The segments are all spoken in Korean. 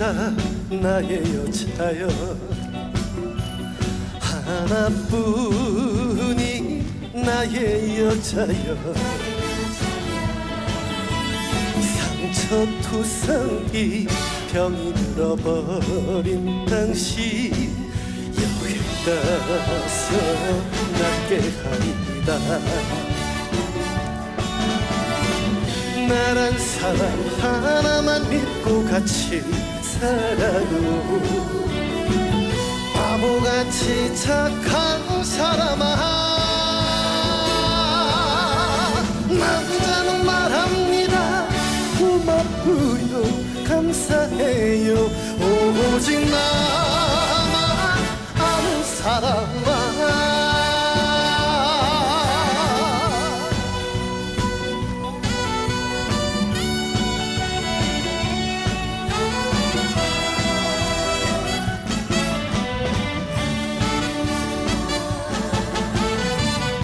다 나의 여자여. 하나뿐이 나의 여자여. 상처 투성이 병이 들어버린 당시 여행 가서 낫게 하리다. 나란 사람 하나만 믿고 같이 살아도 바보같이 착한 사람아. 남자는 말합니다. 고맙고요. 감사해요. 오직 나만 아는 사람아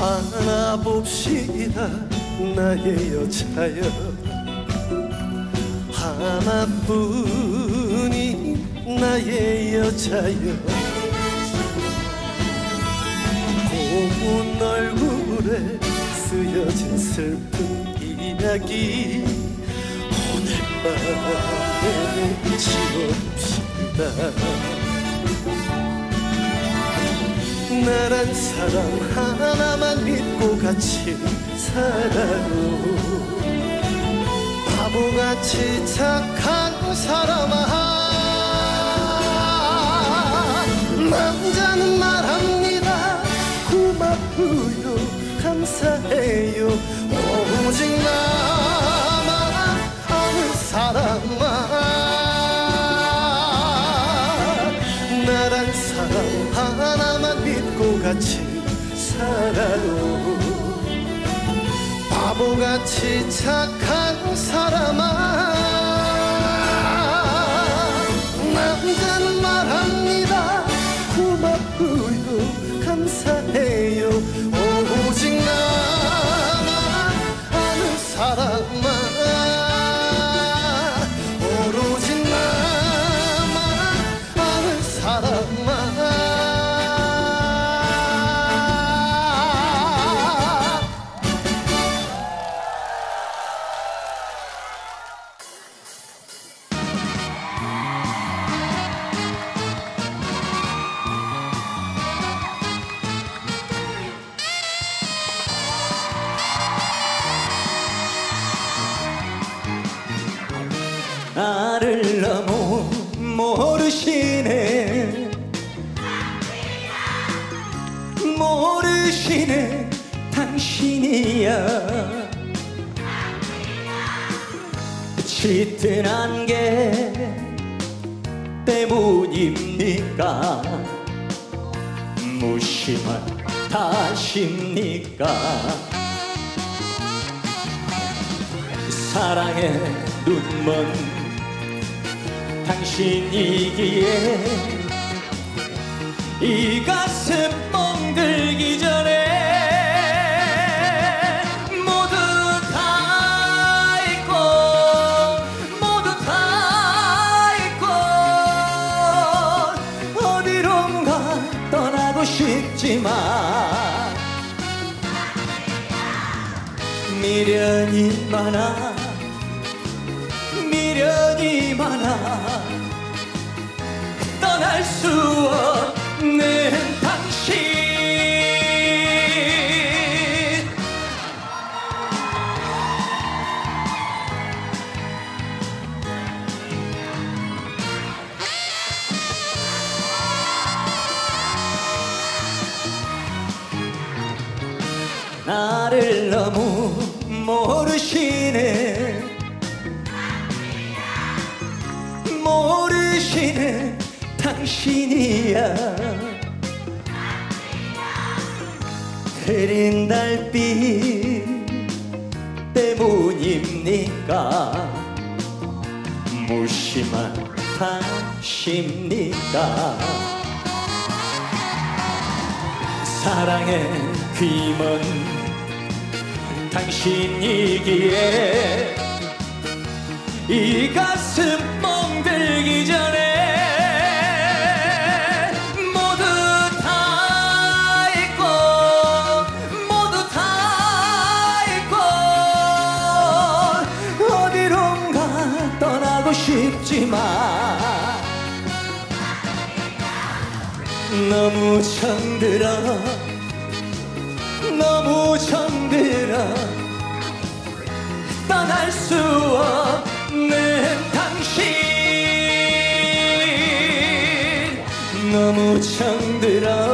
안아봅시다 나의 여자여. 하나뿐이 나의 여자여. 고운 얼굴에 쓰여진 슬픈 이야기 오늘 밤에 지워봅시다 나란 사람 하나만 믿고 같이 살아요. 바보같이 착한 사람아. 남자는 말합니다. 고맙고요. 감사해요. 오직 나만 아는 사람아 믿고 같이 살아요. 바보같이 착한 사람아. 남자는 말합니다. 고맙고요 감사해요 당신이야. 짙은 안개 때문입니까 무심한 탓입니까? 사랑의 눈먼 당신이기에 이 가슴 멍들기 전에 없지만 미련이 많아 미련이 많아. 떠날 수 없는 흐린 달빛 때문입니까? 무심한 탓입니까? 사랑의 귀먼 당신이기에 이 가슴 멍들기 전에 너무 잠들어. 너무 잠들어. 떠날 수 없는 당신. 너무 잠들어.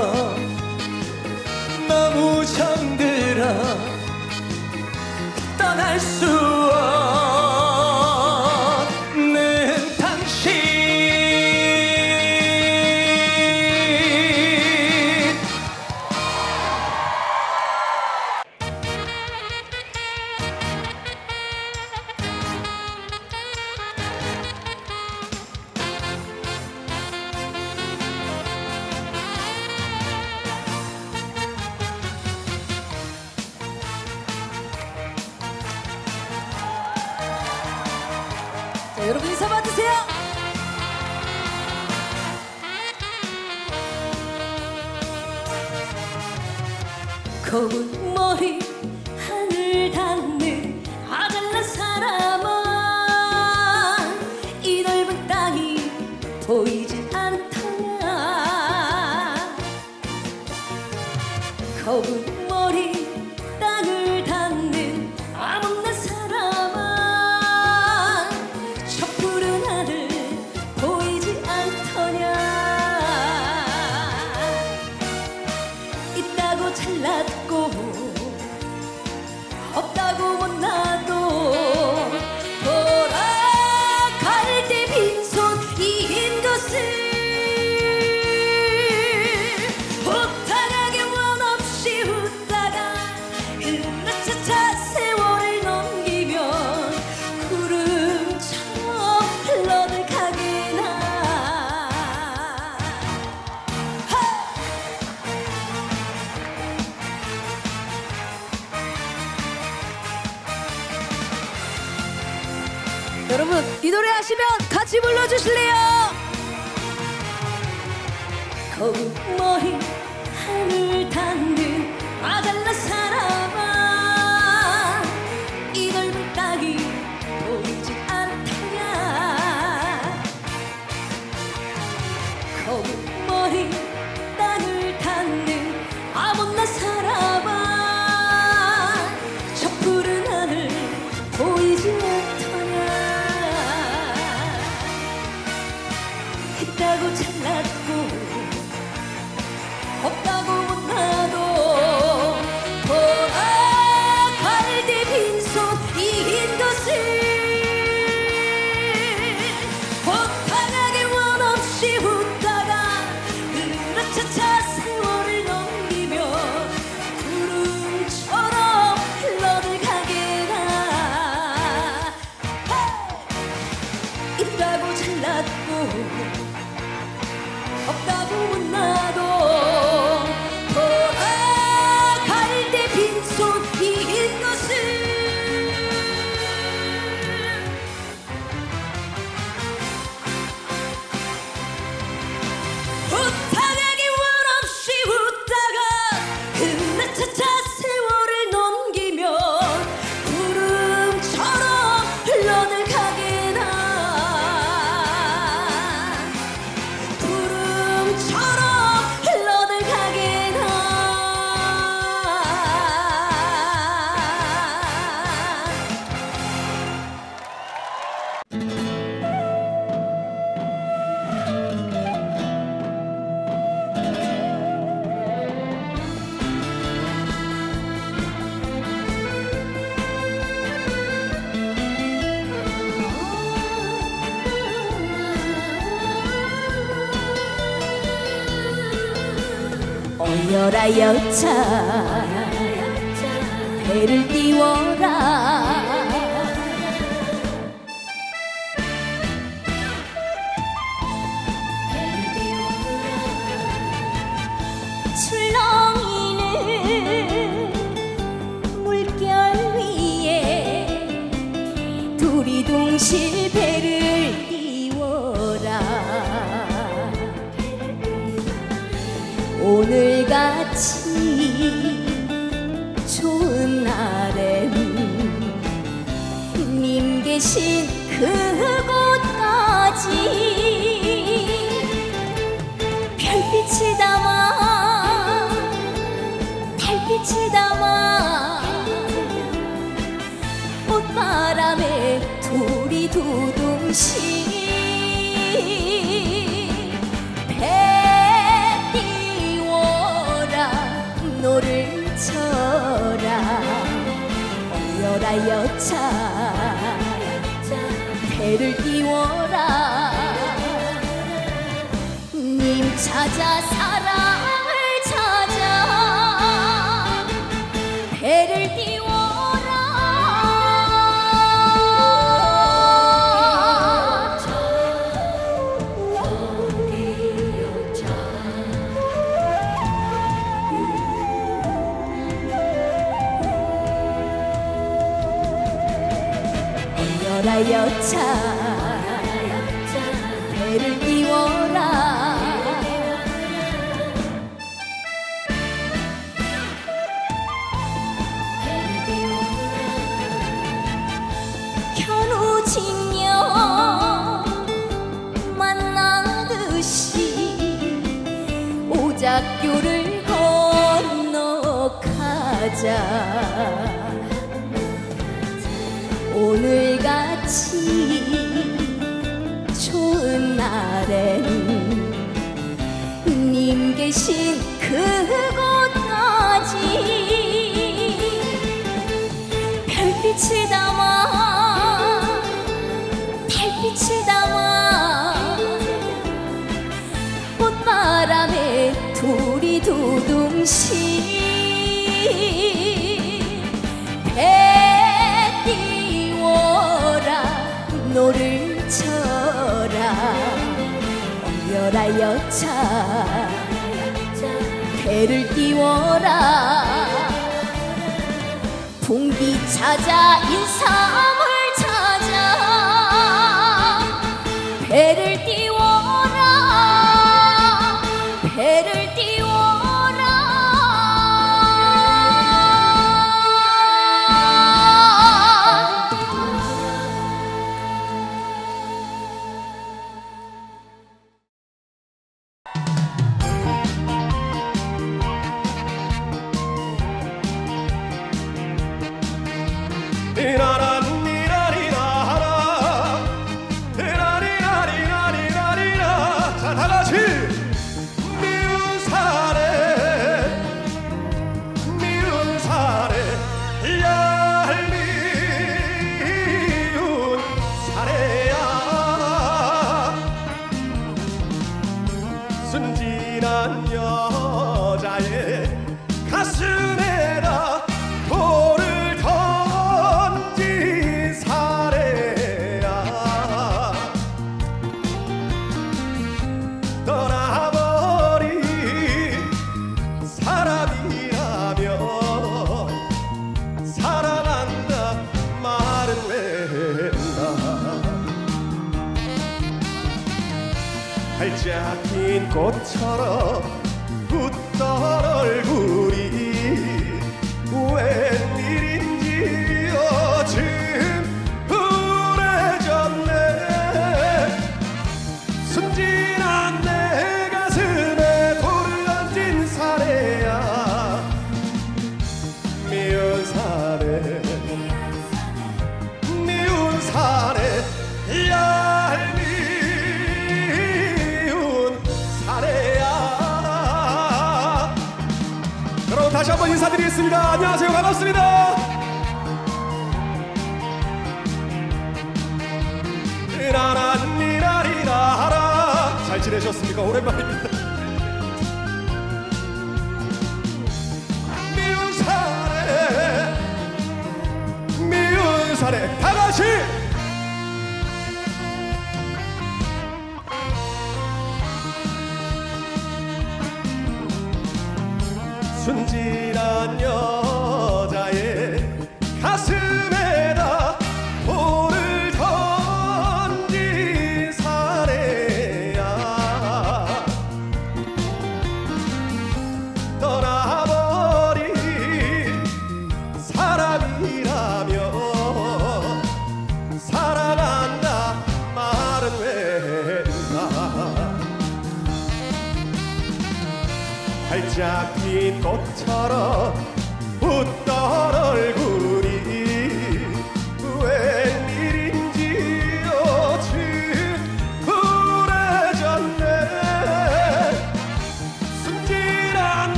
좋은 날엔 님 계신 그곳까지 별빛을 담아 달빛을 담아 바람에 돌이 도동시 여차. 배를 띄워라. 님 찾아 살아. 여차 배를 띄워라. 견우진녀 만나듯이 오작교를 건너 가자. 계신 그곳까지 별빛을 담아 별빛을 담아 꽃바람에 둘이 두둥시 배띄워라 노를 쳐라. 열하여 차 애를 띄워라. 풍기 찾아 인사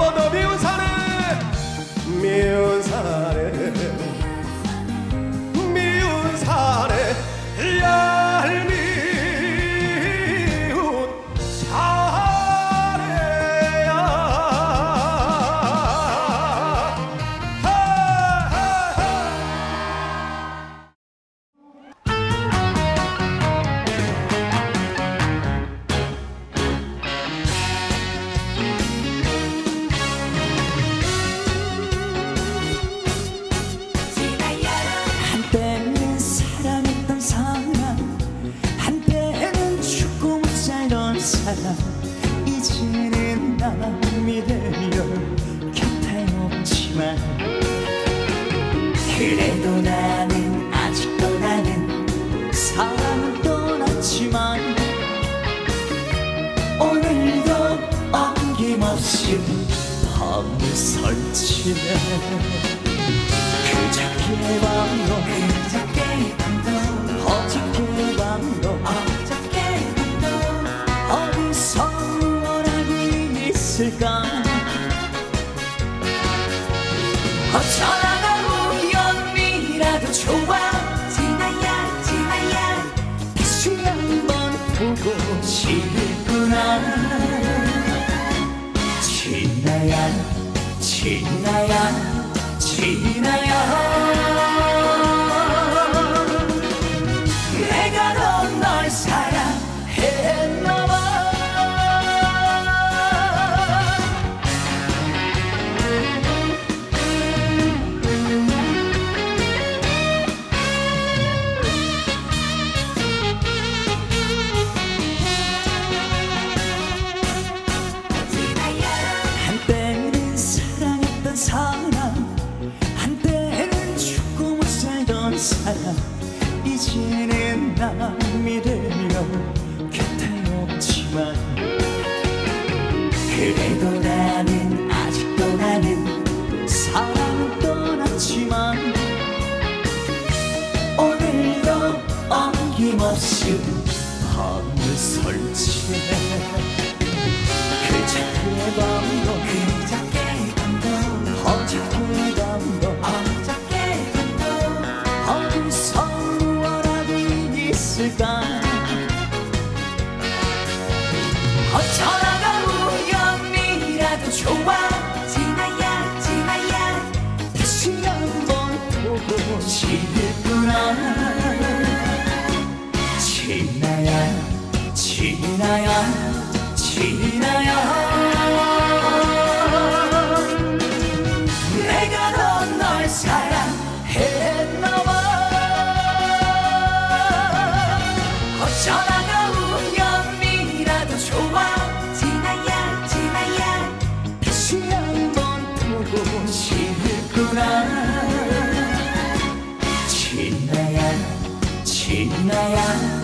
abandonou 밤을 설치네. 그저께 밤도 그저께 밤도 어저께 밤도 어저께 밤도 어디서 원하고 있을까? 어쩌나 みなや那样。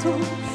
そ。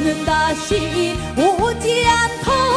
너는 다시 오지 않고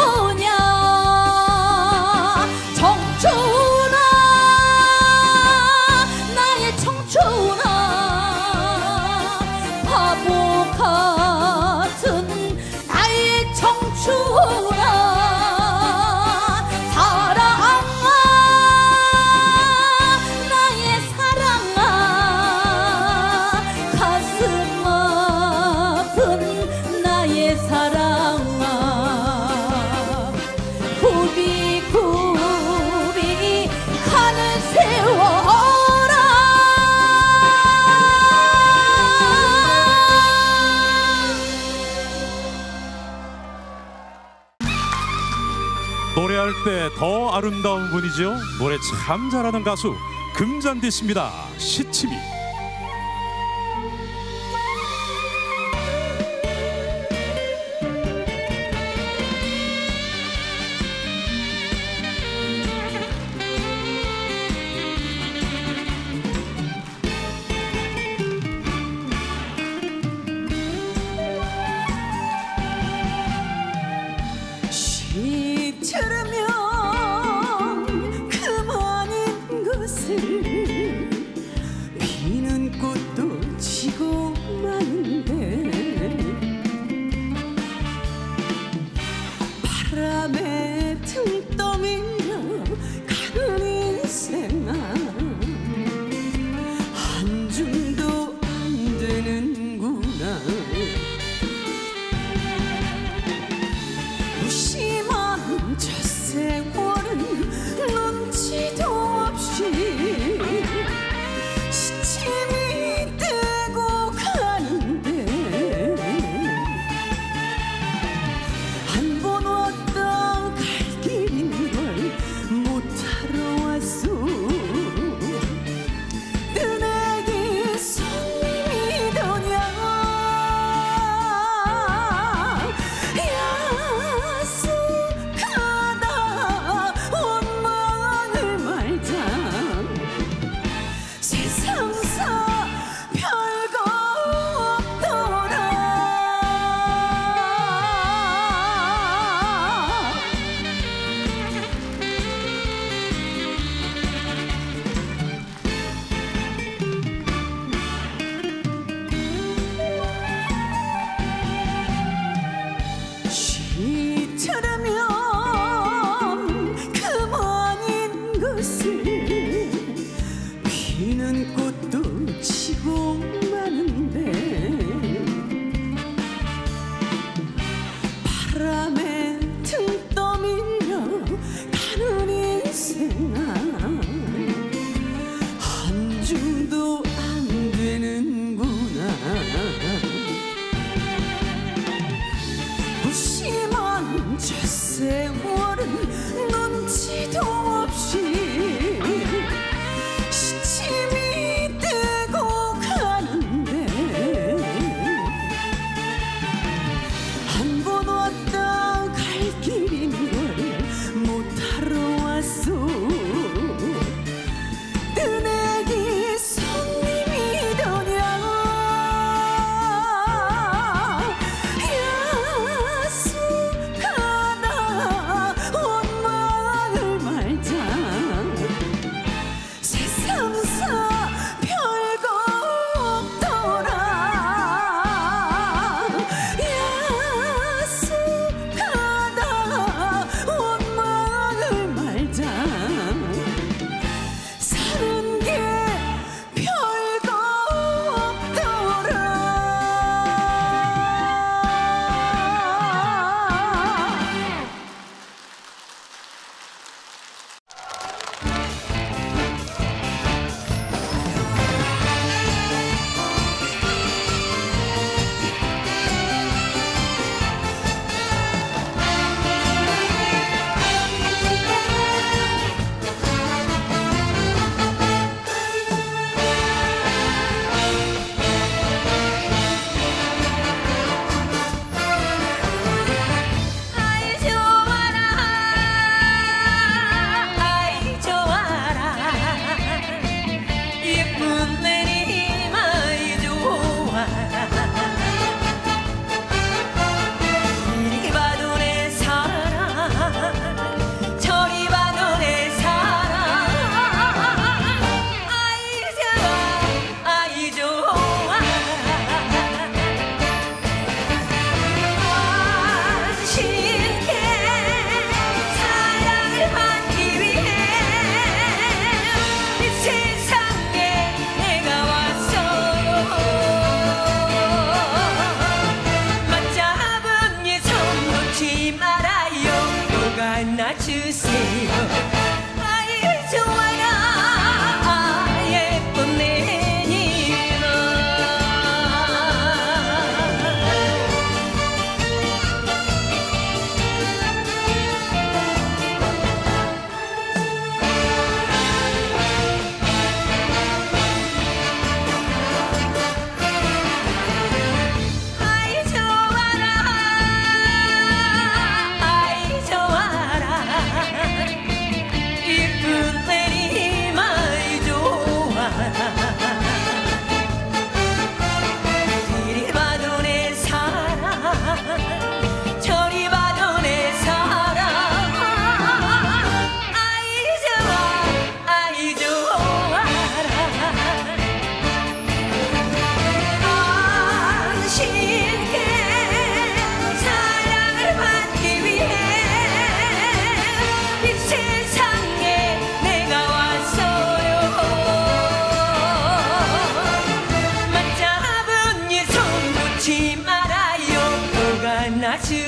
네, 때더 아름다운 분이죠. 노래 참 잘하는 가수 금잔디 씨입니다. 시치미.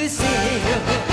see you.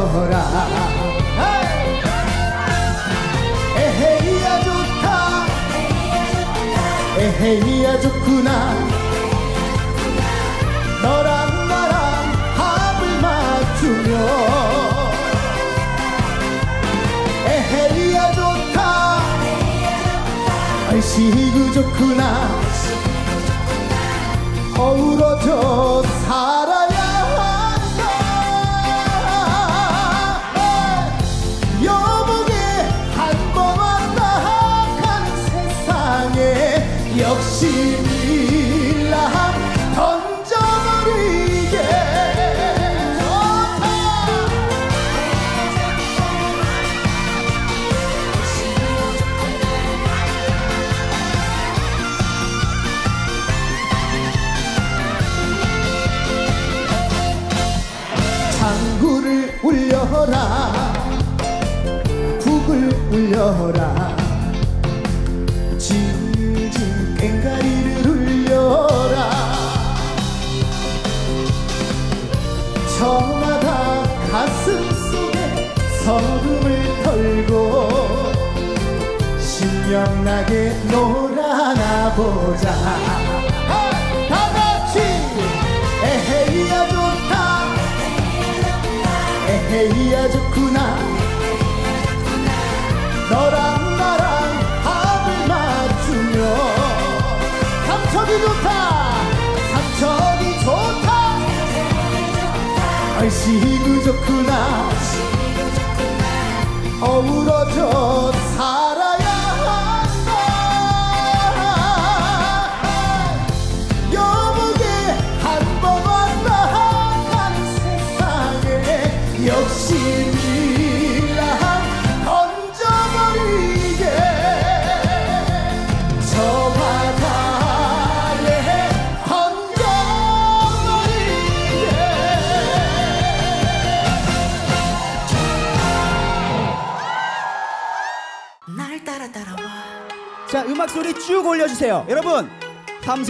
마셔라. 에헤이야 좋다. 에헤이야 좋구나. 너랑 나랑 합을 맞추며. 에헤이야 좋다. 얼씨구 좋구나. 어우러져 살아. 신이라 던져버리게. 장구를 울려라 북을 울려라.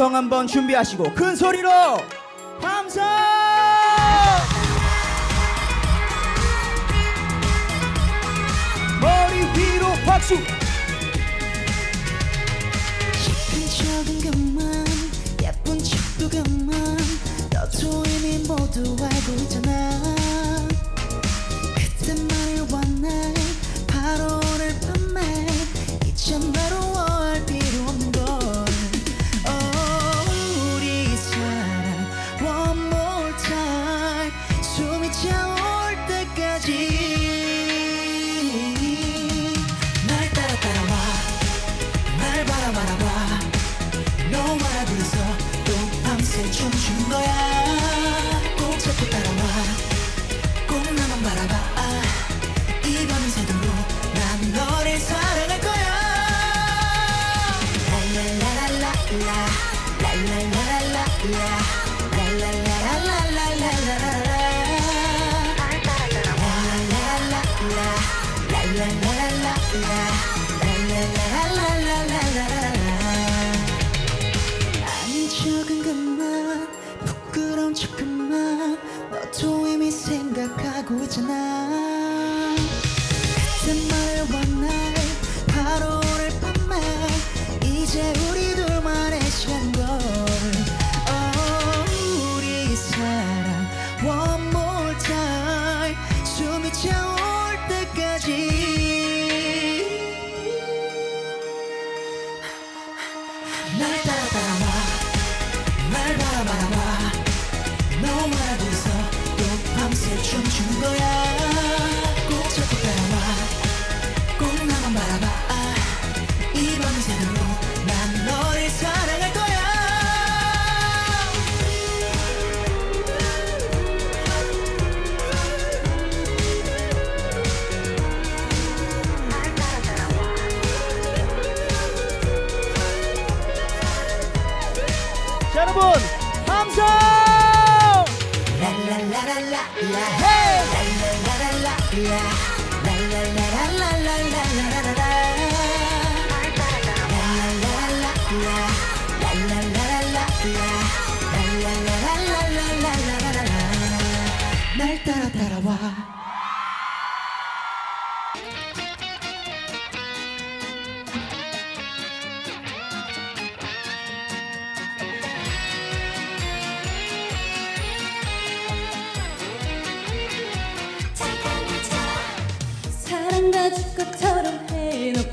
함성 한번 준비하시고 큰 소리로 감성 머리 위로 박수! 鼓着那。 사랑 가질 것처럼 해놓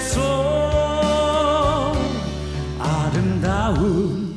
손 아름다운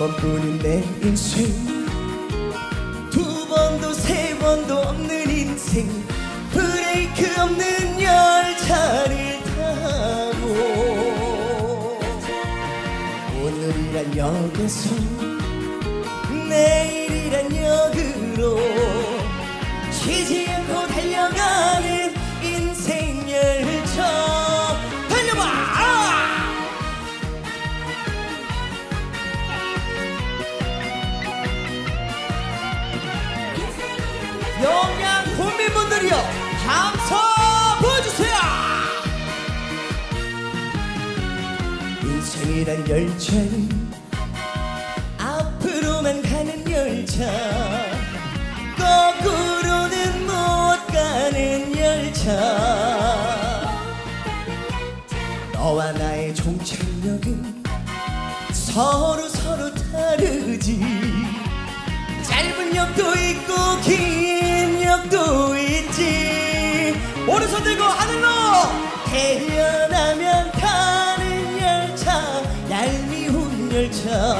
번뿐인 내 인생. 두 번도 세 번도 없는 인생. 브레이크 없는 열차를 타고 오늘이란 역에서 내일이란 역으로 이란 열차는 앞으로만 가는 열차. 거꾸로는 못 가는 열차. 너와 나의 종착역은 서로 서로 다르지. 짧은 역도 있고 긴 역도 있지. 오른손 들고 하늘로 태어나면 열차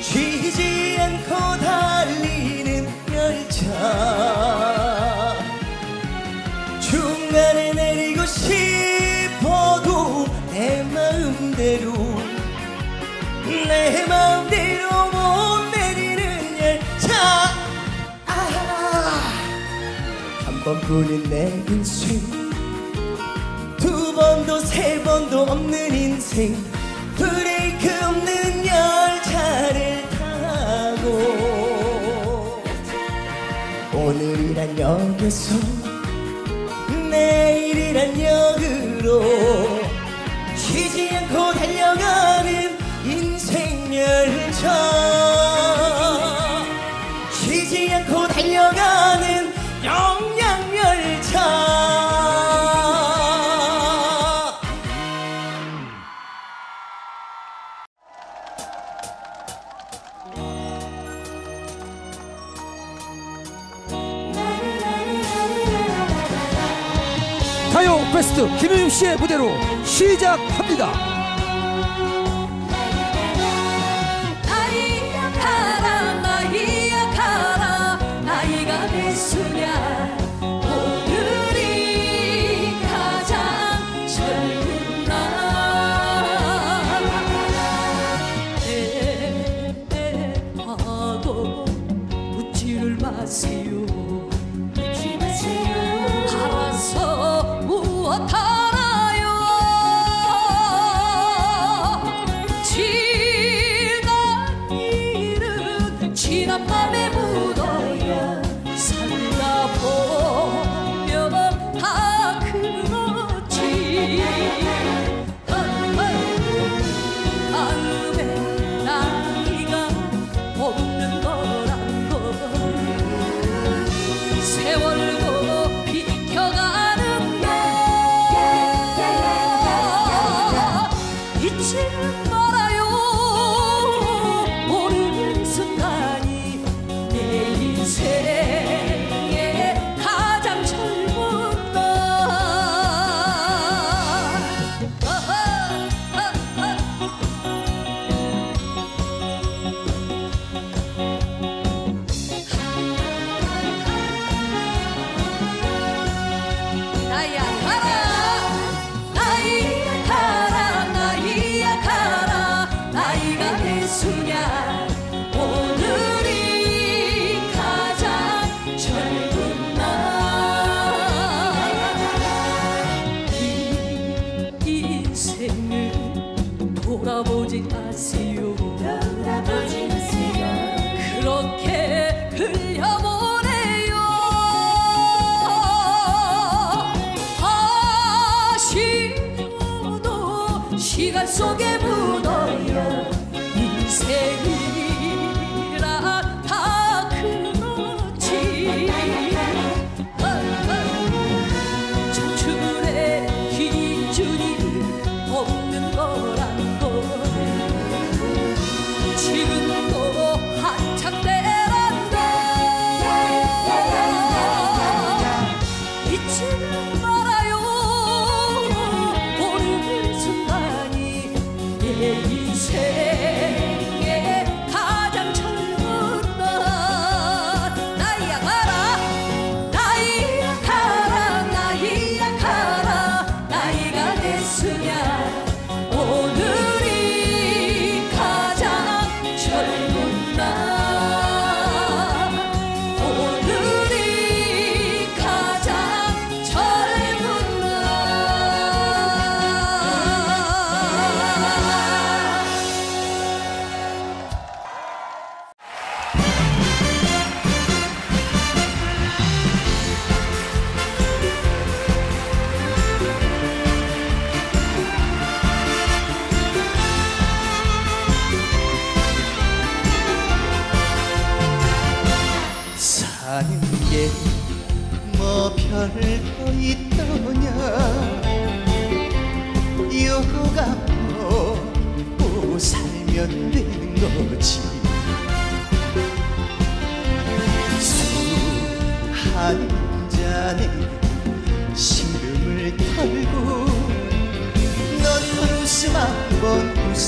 쉬지 않고 달리는 열차 중간에 내리고 싶어도 내 마음대로 내 마음대로 못 내리는 열차 아, 한 번뿐인 내 인생 두 번도 세 번도 없는 인생 차를 타고 오늘이란 역에서 내일이란 역으로 쉬지 않고 달려가는 인생 열차 씨의 무대로 시작합니다. 속에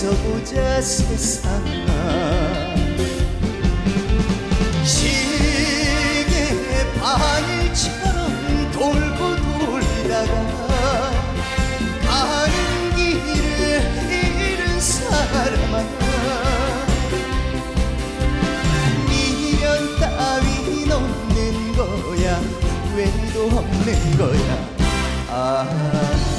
웃어보자 세상아. 시계 바늘처럼 돌고 돌다가 가는 길을 잃은 사람아. 미련 따위 넘는 거야 외도 없는 거야. 아.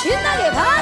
去拿给他。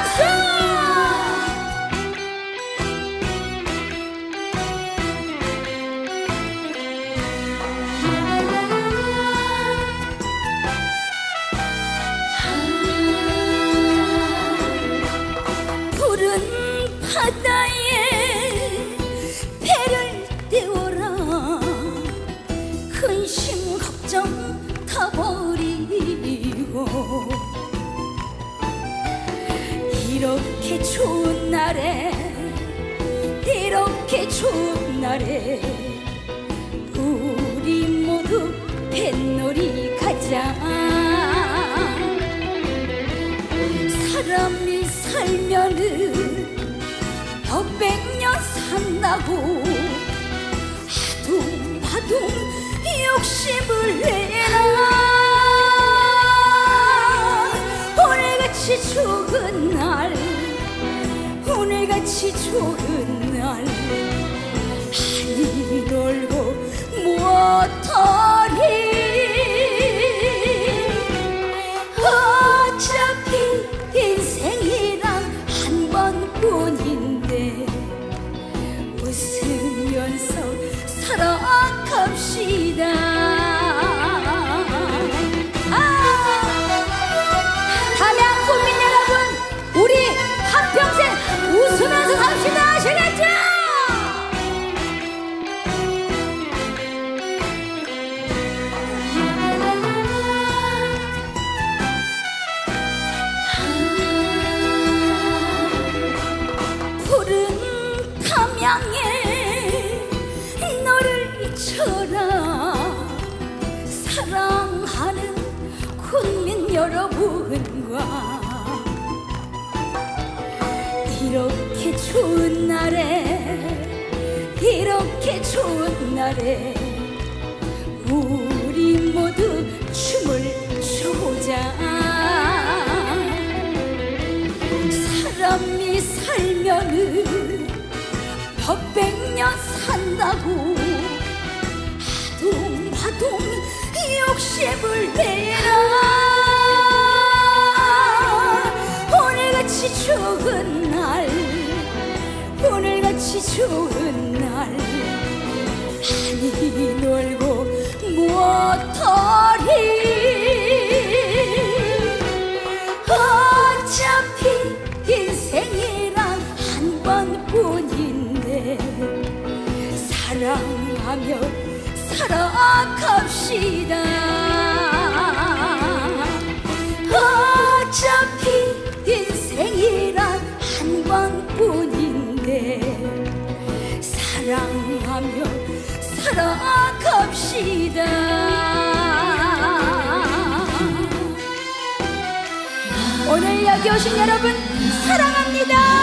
우리 모두 춤을 추자. 산다고 하동 하동 욕심을 내라. 오늘같이 좋은 날 오늘같이 좋은 날. 많이 놀고 사랑하며 살아갑시다. 어차피 인생이란 한 번뿐인데 사랑하며 살아 오늘 여기 오신 여러분 사랑합니다.